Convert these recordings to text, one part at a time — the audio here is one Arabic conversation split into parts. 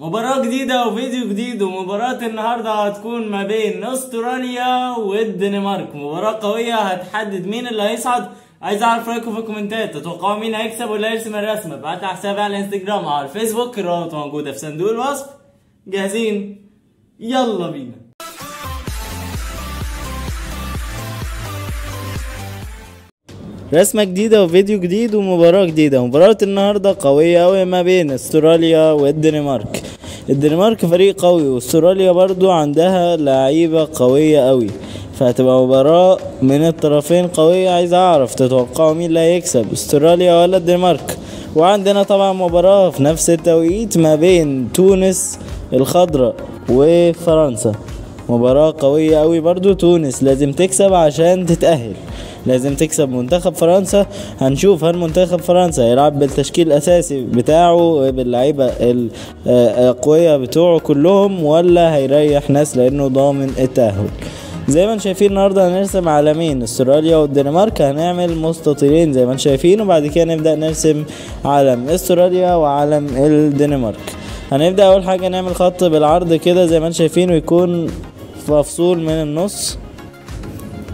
مباراة جديدة وفيديو جديد ومباراة النهاردة هتكون ما بين أستراليا والدنمارك. مباراة قوية هتحدد مين اللي هيصعد. عايز أعرف رأيكم في الكومنتات تتوقعوا مين هيكسب ولا يرسم الرسمة؟ ابعت حسابي على الانستجرام على الفيسبوك الرابط موجودة في صندوق الوصف. جاهزين؟ يلا بينا. رسمة جديدة وفيديو جديد ومباراة جديدة. مباراة النهاردة قوية أوي ما بين أستراليا والدنمارك. الدنمارك فريق قوي وأستراليا برضو عندها لعيبة قوية أوي. فهتبقى مباراة من الطرفين قوية. عايز أعرف تتوقعوا مين اللي هيكسب أستراليا ولا الدنمارك؟ وعندنا طبعا مباراة في نفس التوقيت ما بين تونس الخضراء وفرنسا. مباراة قوية أوي برضو تونس لازم تكسب عشان تتأهل. لازم تكسب منتخب فرنسا. هنشوف هل منتخب فرنسا هيلعب بالتشكيل الأساسي بتاعه باللعيبة الأقوياء بتوعه كلهم ولا هيريح ناس لأنه ضامن التأهل. زي ما أنتم شايفين النهارده هنرسم علمين استراليا والدنمارك. هنعمل مستطيلين زي ما أنتم شايفين وبعد كده نبدأ نرسم علم استراليا وعلم الدنمارك. هنبدأ أول حاجة نعمل خط بالعرض كده زي ما أنتم شايفين ويكون مفصول من النص.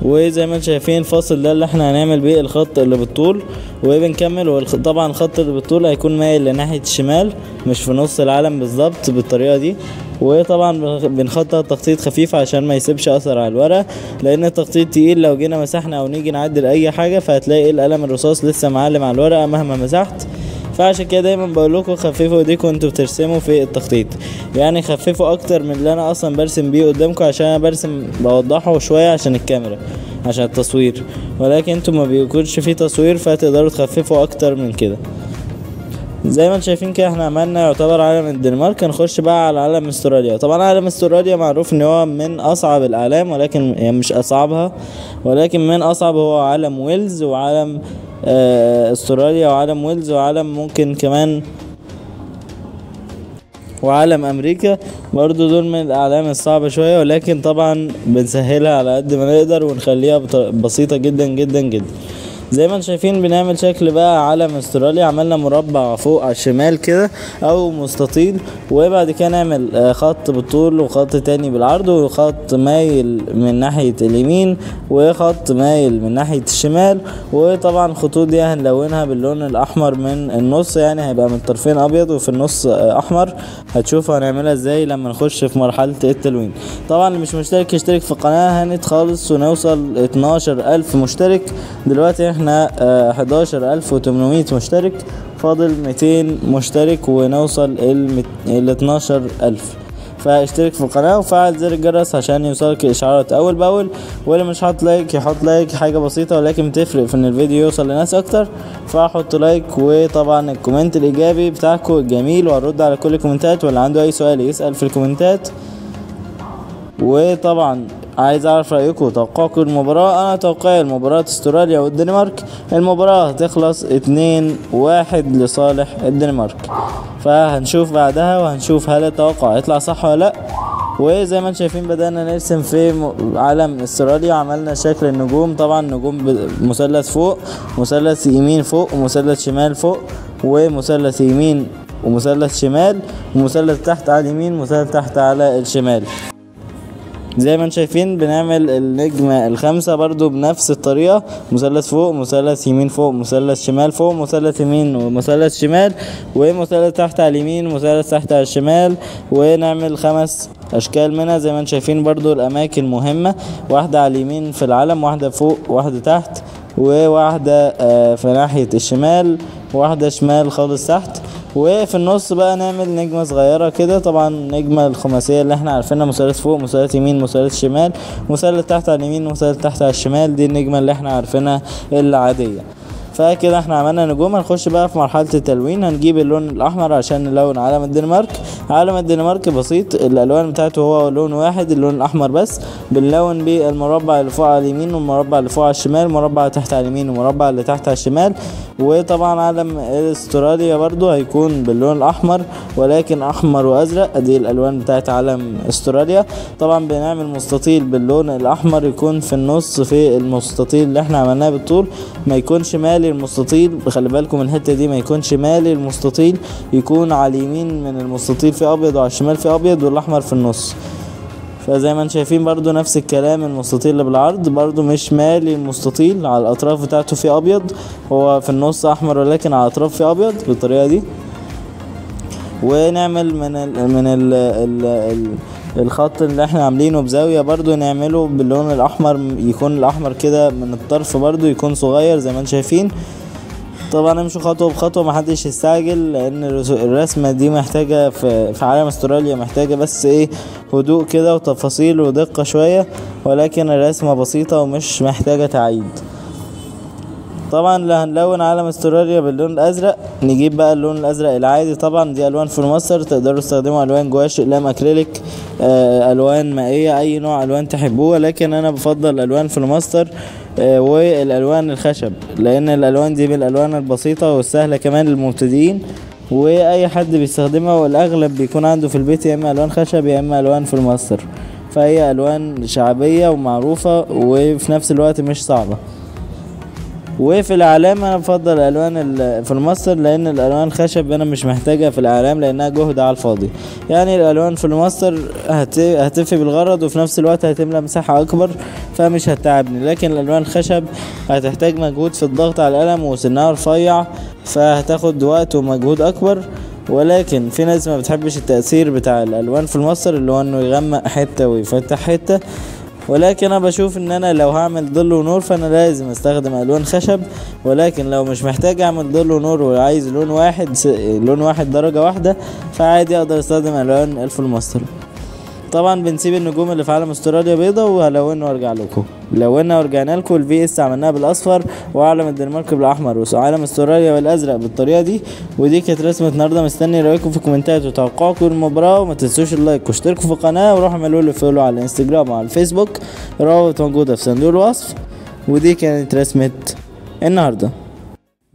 وزي ما أنتم شايفين الفاصل ده اللي إحنا هنعمل بيه الخط اللي بالطول وبنكمل وطبعا الخط اللي بالطول هيكون مايل لناحية الشمال مش في نص العلم بالظبط بالطريقة دي. وطبعا بنخطط تخطيط خفيف عشان ما يسيبش أثر على الورق لأن التخطيط تقيل. لو جينا مسحنا أو نيجي نعدل أي حاجة فهتلاقي القلم الرصاص لسه معلم على الورقة مهما مسحت. فعشان كده دايما بقول لكم خففوا ايديكم وانتوا بترسموا في التخطيط. يعني خففوا أكتر من اللي أنا أصلا برسم بيه قدامكم عشان أنا برسم بوضحه شوية عشان الكاميرا عشان التصوير. ولكن أنتوا ما بيكونش في تصوير فتقدروا تخففوا أكتر من كده. زي ما أنتم شايفين كده إحنا عملنا يعتبر علم الدنمارك. هنخش بقى على علم استراليا طبعا علم استراليا معروف إن هو من أصعب الأعلام ولكن يعني مش أصعبها ولكن من أصعب هو علم ويلز وعلم آه استراليا وعلم ويلز وعلم ممكن كمان وعلم أمريكا. برضو دول من الأعلام الصعبة شوية ولكن طبعا بنسهلها على قد ما نقدر ونخليها بسيطة جدا جدا جدا. زي ما أنتم شايفين بنعمل شكل بقى علم استراليا عملنا مربع فوق على الشمال كده أو مستطيل وبعد كده نعمل خط بالطول وخط تاني بالعرض وخط مايل من ناحية اليمين وخط مايل من ناحية الشمال. وطبعا الخطوط دي هنلونها باللون الأحمر من النص يعني هيبقى من الطرفين أبيض وفي النص أحمر. هتشوفوا هنعملها إزاي لما نخش في مرحلة التلوين. طبعا اللي مش مشترك يشترك في القناة هانت خالص ونوصل 12 ألف مشترك. دلوقتي إحنا حداشر ألف وتمنمية مشترك فاضل ميتين مشترك ونوصل ال اتناشر ألف. فاشترك في القناة وفعل زر الجرس عشان يوصلك الإشعارات أول بأول. واللي مش حاطط like يحط like حاجة بسيطة ولكن بتفرق في إن الفيديو يوصل لناس أكتر. فحط like وطبعا ال comment الإيجابي بتاعكم الجميل وهنرد على كل الكومنتات. واللي عنده أي سؤال يسأل في الكومنتات. وطبعا عايز أعرف رأيكم. توقعكم المباراة؟ أنا توقعي المباراة أستراليا والدنمارك المباراة هتخلص اتنين واحد لصالح الدنمارك. فهنشوف بعدها وهنشوف هل التوقع هيطلع صح ولا لأ. وزي ما أنتم شايفين بدأنا نرسم في علم أستراليا. عملنا شكل النجوم. طبعا نجوم مثلث فوق مثلث يمين فوق ومثلث شمال فوق ومثلث يمين ومثلث شمال ومثلث تحت على اليمين ومثلث تحت على الشمال. زي ما أنتم شايفين بنعمل النجمة الخمسة برضو بنفس الطريقة. مثلث فوق مثلث يمين فوق مثلث شمال فوق مثلث يمين ومثلث شمال ومثلث تحت على اليمين ومثلث تحت على الشمال. ونعمل خمس أشكال منها. زي ما أنتم شايفين برضو الأماكن مهمة. واحدة على اليمين في العلم واحدة فوق واحدة تحت وواحدة في ناحية الشمال واحدة شمال خالص تحت. وفي النص بقى نعمل نجمة صغيرة كده. طبعا نجمة الخماسية اللي إحنا عارفينها مثلث فوق مثلث يمين مثلث شمال. مثلث تحت على اليمين مثلث تحت على الشمال. دي النجمة اللي إحنا عارفينها العادية. فكده إحنا عملنا نجوم. هنخش بقى في مرحلة التلوين. هنجيب اللون الأحمر عشان نلون علم الدنمارك. علم الدنمارك بسيط. الألوان بتاعته هو لون واحد اللون الأحمر بس. بنلون بالمربع اللي فوق على اليمين والمربع اللي فوق على الشمال. المربع اللي تحت على اليمين والمربع اللي تحت على الشمال. وطبعا علم استراليا برضو هيكون باللون الأحمر ولكن أحمر وأزرق. دي الألوان بتاعت علم استراليا. طبعا بنعمل مستطيل باللون الأحمر يكون في النص في المستطيل اللي إحنا عملناه بالطول. ما يكونش مالي المستطيل خلي بالكم الحتة دي ما يكونش مالي المستطيل يكون على اليمين من المستطيل في أبيض وعلى الشمال في أبيض والأحمر في النص. فزي ما أنتم شايفين برضو نفس الكلام المستطيل اللي بالعرض برضو مش مالي المستطيل على الأطراف بتاعته في أبيض. هو في النص أحمر ولكن على الأطراف في أبيض بالطريقة دي. ونعمل من ال من ال ال ال الخط اللي إحنا عاملينه بزاوية برضو نعمله باللون الأحمر يكون الأحمر كده من الطرف برضو يكون صغير زي ما أنتم شايفين. طبعا امشوا خطوة بخطوة محدش يستعجل لأن الرس- الرسمة دي محتاجة في عالم أستراليا محتاجة بس إيه هدوء كده وتفاصيل ودقة شوية ولكن الرسمة بسيطة ومش محتاجة تعيد. طبعا اللي هنلون علم استراليا باللون الأزرق نجيب بقى اللون الأزرق العادي. طبعا دي ألوان فلوماستر تقدروا تستخدموا ألوان جواش اقلام أكريليك آه، ألوان مائية أي نوع ألوان تحبوها لكن أنا بفضل الالوان الفلوماستر آه، والألوان الخشب لأن الألوان دي من الألوان البسيطة والسهلة كمان للمبتدئين. وأي حد بيستخدمها والأغلب بيكون عنده في البيت يا إما ألوان خشب يا إما ألوان فلوماستر فهي ألوان شعبية ومعروفة وفي نفس الوقت مش صعبة. وفي الأعلام أنا بفضل الألوان ال- فلوماستر لأن الألوان خشب أنا مش محتاجها في الأعلام لأنها جهد على الفاضي. يعني الألوان الفلوماستر هت- هتفي بالغرض وفي نفس الوقت هتملى مساحة أكبر فمش هتتعبني. لكن الألوان الخشب هتحتاج مجهود في الضغط على القلم وسنها رفيع فهتاخد وقت ومجهود أكبر. ولكن في ناس ما بتحبش التأثير بتاع الألوان الفلوماستر اللي هو إنه يغمق حتة ويفتح حتة. ولكن أنا بشوف إن أنا لو هعمل ظل ونور فأنا لازم أستخدم ألوان خشب ولكن لو مش محتاج أعمل ظل ونور وعايز لون واحد. لون واحد درجة واحدة فعادي أقدر أستخدم ألوان الفلوماستر طبعا بنسيب النجوم اللي في علم استراليا بيضة وهلونها وارجع لكم. لونا ورجعنا لكم ال VS عملناها بالأصفر وعلم الدنمارك بالأحمر. وعلم استراليا بالأزرق بالطريقة دي. ودي كانت رسمة النهارده مستني رأيكم في الكومنتات وتوقعكم المباراه وما تنسوش ال like واشتركوا في القناة وروحوا اعملوا لي follow على الإنستجرام وعلى الفيسبوك. الروابط موجودة في صندوق الوصف. ودي كانت رسمة النهارده.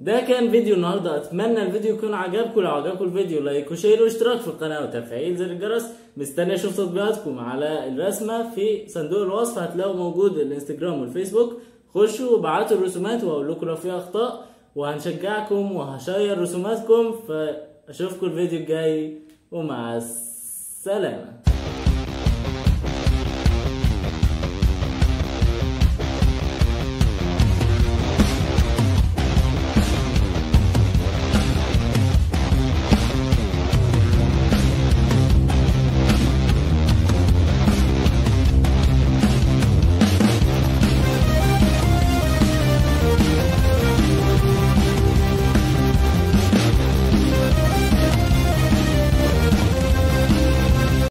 ده كان فيديو النهارده. أتمنى الفيديو يكون عجبكم. لو عجبكم الفيديو like و share واشتراك في القناة وتفعيل زر الجرس. مستني أشوف تطبيقاتكم على الرسمة في صندوق الوصف. هتلاقوا موجود الانستجرام والفيسبوك. خشوا وابعتوا الرسومات وأقول لكم لو في أخطاء. وهنشجعكم وهشير رسوماتكم. فأشوفكم الفيديو الجاي. ومع السلامة.